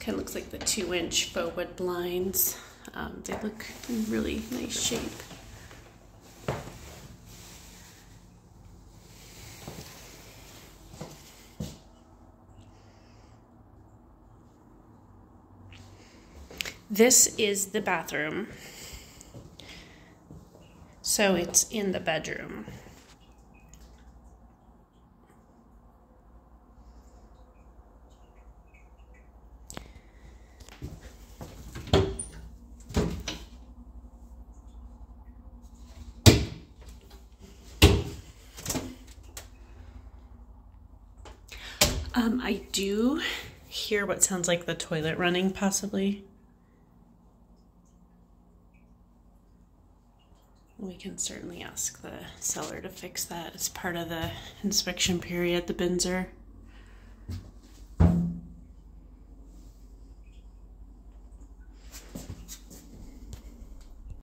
kind of looks like the two inch faux wood blinds. Um, they look in really nice shape. This is the bathroom. So it's in the bedroom. Um, I do hear what sounds like the toilet running, possibly. We can certainly ask the seller to fix that as part of the inspection period. The bins are